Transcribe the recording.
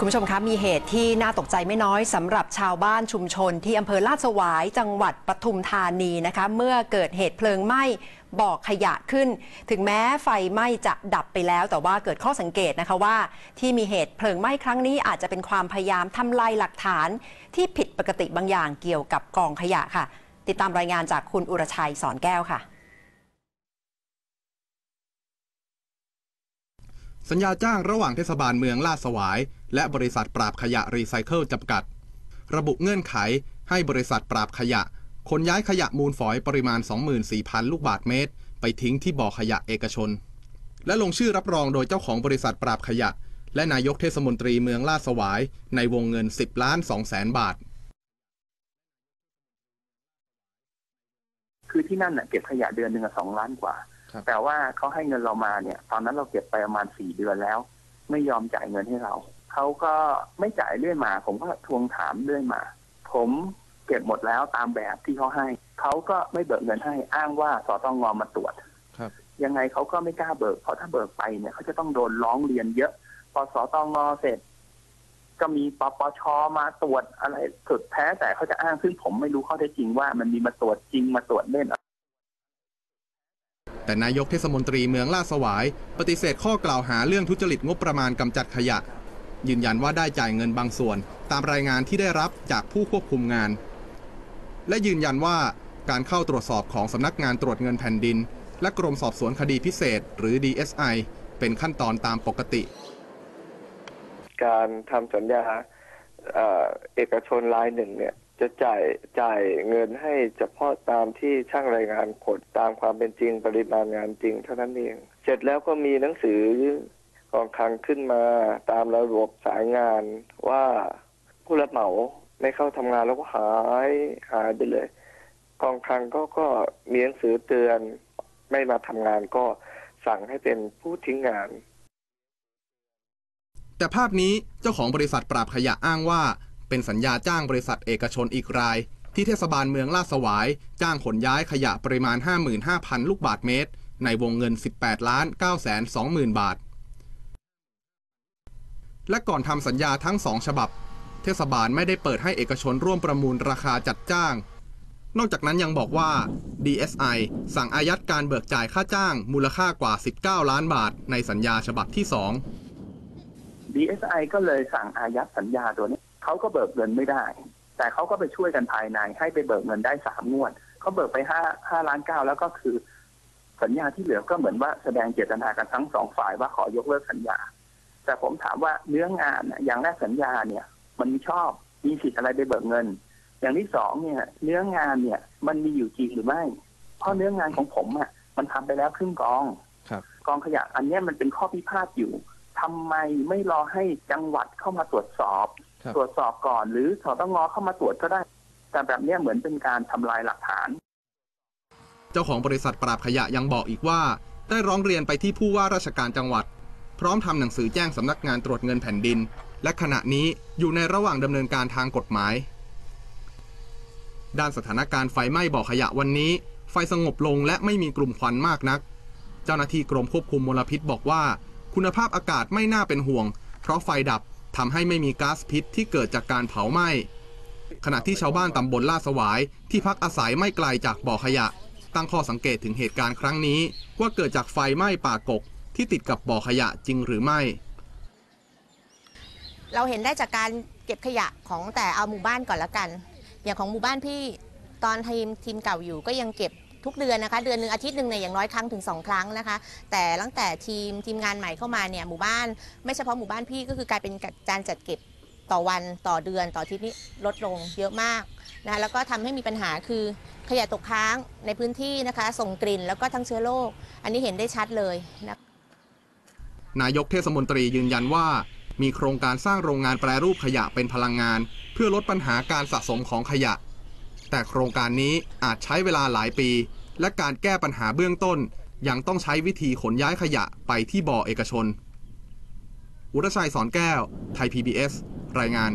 คุณผู้ชมคะมีเหตุที่น่าตกใจไม่น้อยสำหรับชาวบ้านชุมชนที่อำเภอลาดสวายจังหวัดปทุมธานีนะคะ เมื่อเกิดเหตุเพลิงไหม้บ่อขยะขึ้น ถึงแม้ไฟไหม้จะดับไปแล้ว แต่ว่าเกิดข้อสังเกตนะคะว่า ที่มีเหตุเพลิงไหม้ครั้งนี้อาจจะเป็นความพยายามทำลายหลักฐาน ที่ผิดปกติบางอย่างเกี่ยวกับกองขยะค่ะ ติดตามรายงานจากคุณอุรชัยสอนแก้วค่ะ สัญญาจ้างระหว่างเทศบาลเมืองลาดสวาย และบริษัทปราบขยะรีไซเคิลจำกัด ระบุเงื่อนไขให้บริษัทปราบขยะขนย้ายขยะมูลฝอยปริมาณ 24,000 ลูกบาทเมตร ไปทิ้งที่บ่อขยะเอกชน และลงชื่อรับรองโดยเจ้าของบริษัทปราบขยะ และนายกเทศมนตรีเมืองลาดสวาย ในวงเงิน 10 ล้าน2แสนบาท คือที่นั่นน่ะเก็บขยะเดือนหนึ่งสองล้านกว่าครับแต่ว่าเขาให้เงินเรามาเนี่ย ตอนนั้นเราเก็บไปประมาณสี่เดือนแล้ว ไม่ยอมจ่ายเงินให้เรา เขาก็ไม่จ่ายเรื่อยมา ผมก็ทวงถามเรื่อยมา ผมเก็บหมดแล้วตามแบบที่เขาให้ เขาก็ไม่เบิกเงินให้อ้างว่าสตงมาตรวจครับยังไงเขาก็ไม่กล้าเบิกเพราะถ้าเบิกไปเนี่ยเขาจะต้องโดนร้องเรียนเยอะ พอสตงเสร็จ ก็มีปปชมาตรวจอะไรสุดแท้แต่เขาจะอ้างซึ่งผมไม่รู้ข้อเท็จจริงว่ามันมีมาตรวจจริงมาตรวจเล่นแต่นายกเทศมนตรีเมืองลาดสวาย ปฏิเสธข้อกล่าวหาเรื่องทุจริตงบประมาณกำจัดขยะ ยืนยันว่าได้จ่ายเงินบางส่วน ตามรายงานที่ได้รับจากผู้ควบคุมงาน และยืนยันว่าการเข้าตรวจสอบของสำนักงานตรวจเงินแผ่นดิน และกรมสอบสวนคดีพิเศษ หรือ DSI เป็นขั้นตอนตามปกติ การทำสัญญาเอกชนรายหนึ่งเนี่ยจะจ่ายจ่ายเงินให้เฉพาะตามที่ช่างรายงานผลตามความเป็นจริงปริมาณงานจริงเท่านั้นเอง เสร็จแล้วก็มีหนังสือ กองคลังขึ้นมาตามระบบสายงานว่าผู้รับเหมาไม่เข้าทำงานแล้วก็หายหายไปเลยกองคลังก็ก็มีหนังสือเตือนไม่มาทำงานก็สั่งให้เป็นผู้ทิ้งงาน แต่ภาพนี้เจ้าของบริษัทปราบขยะอ้างว่า เป็นสัญญาจ้างบริษัทเอกชนอีกราย ที่เทศบาลเมืองลาดสวาย จ้างขนย้ายขยะปริมาณ 55,000 ลูกบาทเมตร ในวงเงิน 18 ล้าน9แสน20,000 บาท และก่อนทำสัญญาทั้งสองฉบับ เทศบาลไม่ได้เปิดให้เอกชนร่วมประมูลราคาจัดจ้าง นอกจากนั้นยังบอกว่า DSI สั่งอายัดการเบิกจ่ายค่าจ้าง มูลค่ากว่า 19 ล้านบาท ในสัญญาฉบับที่ 2 DSI ก็เลยสั่งอายัดสัญญาตัวนี้เขาก็เบิกเงินไม่ได้ แต่เขาก็ไปช่วยกันภายในให้ไปเบิกเงินได้สามงวดเขาเบิกไปห้าห้าล้านเก้าแล้วก็คือ สัญญาที่เหลือก็เหมือนว่าแสดงเจตนากันทั้งสองฝ่ายว่าขอยกเลิกสัญญา แต่ผมถามว่าเนื้องานน่ะอย่างแรกสัญญาเนี่ย มันมีชอบมีสิทธิ์อะไรไปเบิกเงิน อย่างที่สองเนี่ยเนื้องานเนี่ยมันมีอยู่จริงหรือไม่ เพราะเนื้องานของผมอะมันทำไปแล้วครึ่งกองครับกองขยะอันเนี้ยมันเป็นข้อพิพาทอยู่ทำไมไม่รอให้จังหวัดเข้ามาตรวจสอบครับตรวจสอบก่อน หรือสตงเข้ามาตรวจก็ได้ แต่แบบเนี้ยเหมือนเป็นการทำลายหลักฐาน เจ้าของบริษัทปราบขยะยังบอกอีกว่า ได้ร้องเรียนไปที่ผู้ว่าราชการจังหวัด พร้อมทำหนังสือแจ้งสำนักงานตรวจเงินแผ่นดิน และขณะนี้อยู่ในระหว่างดำเนินการทางกฎหมาย ด้านสถานการณ์ไฟไหม้บ่อขยะวันนี้ ไฟสงบลงและไม่มีกลุ่มควันมากนัก เจ้าหน้าที่กรมควบคุมมลพิษบอกว่า คุณภาพอากาศไม่น่าเป็นห่วง เพราะไฟดับทำให้ไม่มีก๊าซพิษที่เกิดจากการเผาไหม้ขณะที่ชาวบ้านตำบลลาดสวาย ที่พักอาศัยไม่ไกลจากบ่อขยะ ตั้งข้อสังเกตถึงเหตุการณ์ครั้งนี้ ว่าเกิดจากไฟไหม้ป่ากก ที่ติดกับบ่อขยะจริงหรือไม่ เราเห็นได้จากการเก็บขยะของแต่เอาหมู่บ้านก่อนละกัน อย่างของหมู่บ้านพี่ตอนทีมทีมเก่าอยู่ก็ยังเก็บทุกเดือนนะคะเดือนหนึ่งอาทิตย์หนึ่งเนี่ยอย่างน้อยครั้งถึงสองครั้งนะคะ แต่ตั้งแต่ทีมทีมงานใหม่เข้ามาเนี่ยหมู่บ้านไม่เฉพาะหมู่บ้านพี่ก็คือกลายเป็นการจัดเก็บต่อวันต่อเดือนต่ออาทิตย์นี้ลดลงเยอะมากนะคะแล้วก็ทำให้มีปัญหาคือขยะตกค้างในพื้นที่นะคะ ส่งกลิ่นแล้วก็ทั้งเชื้อโรคอันนี้เห็นได้ชัดเลยนะคะ นายกเทศมนตรียืนยันว่า มีโครงการสร้างโรงงานแปรรูปขยะเป็นพลังงาน เพื่อลดปัญหาการสะสมของขยะ แต่โครงการนี้อาจใช้เวลาหลายปี และการแก้ปัญหาเบื้องต้น ยังต้องใช้วิธีขนย้ายขยะไปที่บ่อเอกชน อุรชัยสอนแก้ว ไทย PBS รายงาน